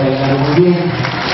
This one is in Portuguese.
Obrigado.